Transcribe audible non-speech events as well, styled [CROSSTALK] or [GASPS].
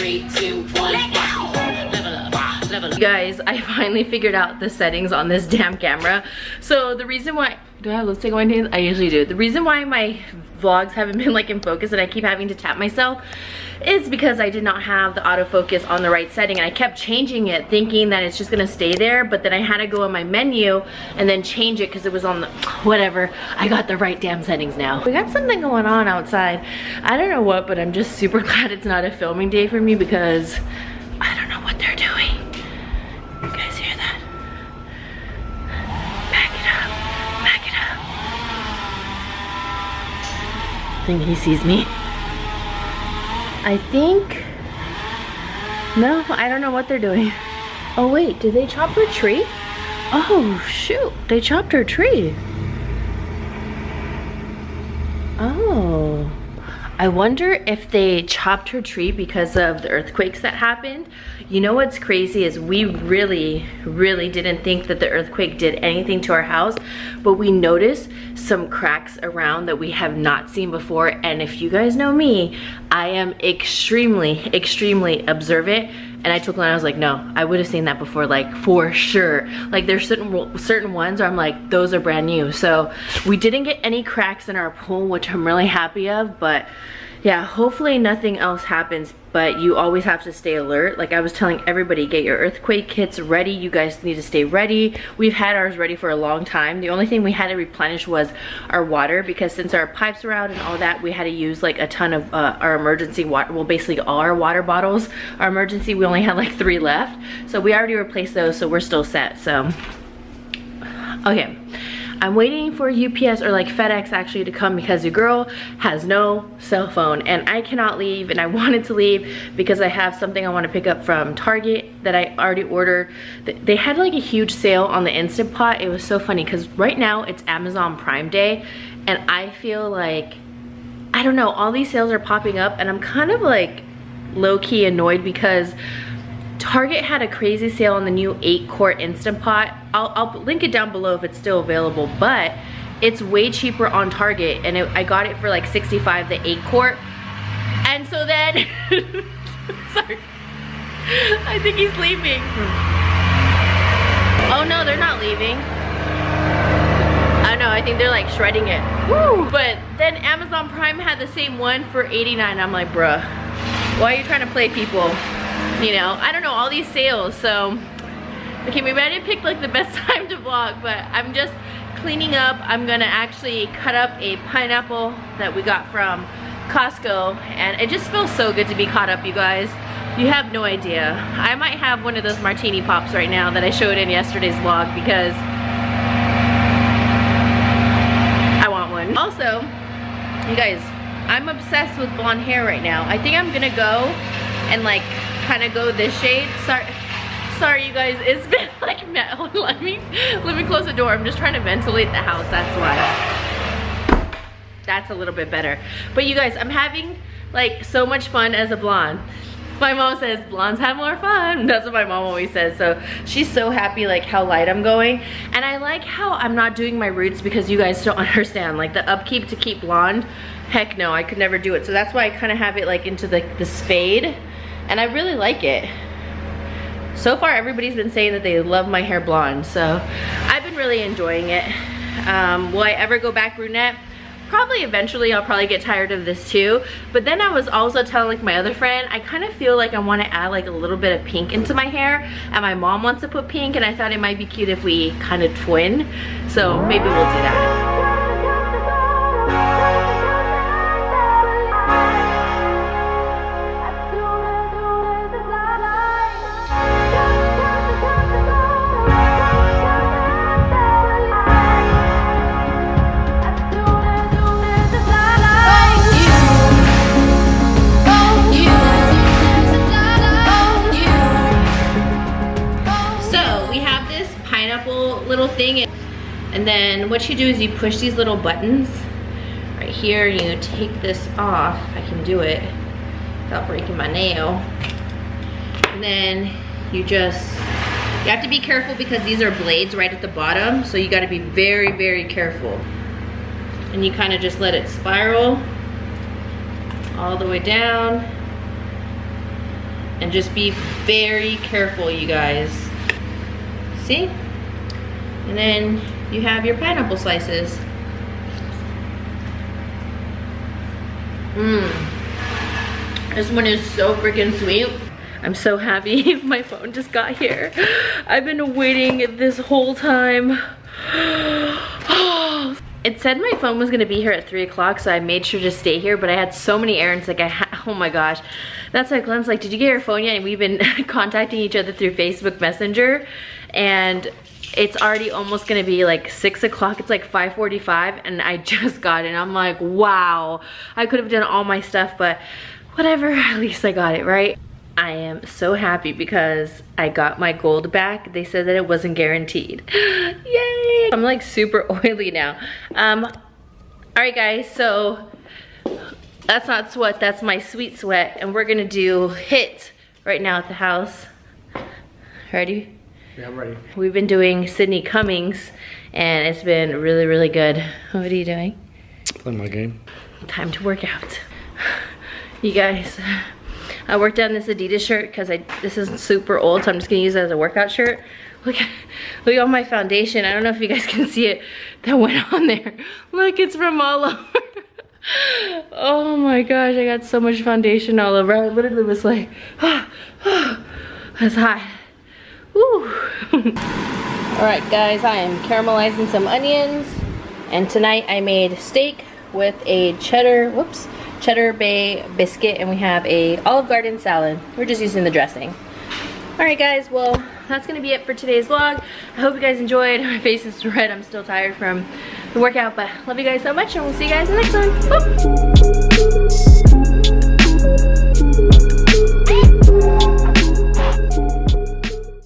Three, guys, I finally figured out the settings on this damn camera. So the reason why, do I have lipstick on my hands? I usually do. The reason why my vlogs haven't been like in focus and I keep having to tap myself is because I did not have the autofocus on the right setting and I kept changing it thinking that it's just gonna stay there but then I had to go in my menu and then change it because it was on the whatever I got the right damn settings now we got something going on outside I don't know what but I'm just super [LAUGHS] glad it's not a filming day for me because think he sees me I think, no, I don't know what they're doing. Oh wait, did they chop her tree? Oh shoot, they chopped her tree. Oh. I wonder if they chopped her tree because of the earthquakes that happened. You know what's crazy is we really, really didn't think that the earthquake did anything to our house, but we noticed some cracks around that we have not seen before. And if you guys know me, I am extremely, extremely observant and I told Glenn, I was like, no, I would have seen that before, like for sure. Like there's certain certain ones where I'm like, those are brand new. So we didn't get any cracks in our pool, which I'm really happy of, but yeah, hopefully nothing else happens, but you always have to stay alert. Like I was telling everybody, get your earthquake kits ready. You guys need to stay ready. We've had ours ready for a long time. The only thing we had to replenish was our water because since our pipes are out and all that, we had to use like a ton of uh, our emergency water, well basically all our water bottles. Our emergency, we only had like three left. So we already replaced those, so we're still set, so. Okay. I'm waiting for UPS or like FedEx actually to come because your girl has no cell phone and I cannot leave and I [LAUGHS] wanted to leave because I have something I want to pick up from Target that I already ordered. They had like a huge sale on the Instant Pot. It was so funny because right now it's Amazon Prime Day and I feel like, I don't know, all these sales are popping up and I'm kind of like low-key annoyed because Target had a crazy sale on the new 8 quart Instant Pot. I'll, I'll link it down below if it's still available, but it's way cheaper on Target and it, I got it for like 65 the 8 quart. And so then, [LAUGHS] sorry, I think he's leaving. Oh no, they're not leaving. I don't know, I think they're like shredding it. Woo! But then Amazon Prime had the same one for 89. I'm like, bruh, why are you trying to play people? You know, I don't know, all these sales, so. Okay, maybe I didn't pick like the best [LAUGHS] time to vlog, but I'm just cleaning up. I'm gonna actually cut up a pineapple that we got from Costco, and it just feels so good to be caught up, you guys. You have no idea. I might have one of those martini pops right now that I showed in yesterday's vlog because I want one. Also, you guys, I'm obsessed with blonde hair right now. I think I'm gonna go and like kind of go this shade. Sorry, sorry you guys, it's been [LAUGHS] like, [LAUGHS] let me, let me close the door. I'm just trying to ventilate the house, that's why. That's a little bit better. But you guys, I'm having like so much fun as a blonde. My mom says blondes have more fun. [LAUGHS] That's what my mom always says. So she's so happy like how light I'm going. And I like how I'm not doing my roots because you guys don't understand. Like the upkeep to keep blonde, heck no, I could never do it. So that's why I kind of have it like into the, the spade and I really like it. So far, everybody's been saying that they love my hair blonde, so I've been really enjoying it. Um, will I ever go back brunette? Probably eventually, I'll probably get tired of this too. But then I was also telling like my other friend, I kind of feel like I want to add like a little bit of pink into my hair. And my mom wants to put pink and I thought it might be cute if we kind of twin. So maybe we'll do that. And then what you do is you push these little buttons right here. You take this off. I can do it without breaking my nail. And then you just, you have to be careful because these are blades right at the bottom. So you gotta be very, very careful. And you kind of just let it spiral all the way down. And just be very careful, you guys. See? And then you have your pineapple slices. Mmm. This one is so freaking sweet. I'm so happy [LAUGHS] my phone just got here. I've been waiting this whole time. [GASPS] it said my phone was gonna be here at three o'clock, so I made sure to stay here, but I had so many errands, like I [LAUGHS] oh my gosh. That's why Glenn's like, did you get your phone yet? And we've been [LAUGHS] contacting each other through Facebook Messenger, and it's already almost gonna be like six o'clock. It's like 5.45 and I [LAUGHS] just got it. I'm like, wow, I could have done all my stuff, but whatever, [LAUGHS] at least I got it, right? I am so happy because I got my gold back. They said that it wasn't guaranteed. [GASPS] Yay! I'm like super [LAUGHS] oily now. Um, all right guys, so that's not sweat, that's my sweet sweat. And we're gonna do HIIT right now at the house. Ready? Yeah, I'm ready. We've been doing Sydney Cummings and it's been really, really good. What are you doing? Playing my game. Time to work out. You guys, I worked on this Adidas shirt because I this is super old, so I'm just gonna use it as a workout shirt. Look at, look at all my foundation. I don't know if you guys [LAUGHS] can see it that went on there. Look, it's from all over. oh my gosh, I got so much foundation all over. I literally was like, oh, [GASPS] oh, that's hot. Woo. [LAUGHS] all right, guys, I am caramelizing some onions. And tonight I made steak with a cheddar, whoops, cheddar bay biscuit and we have a Olive Garden salad. We're just using the dressing. Alright guys, well that's gonna be it for today's vlog. I hope you guys enjoyed. [LAUGHS] My face is red, I'm still tired from the workout, but love you guys so much and we'll see you guys in the next one. Bye.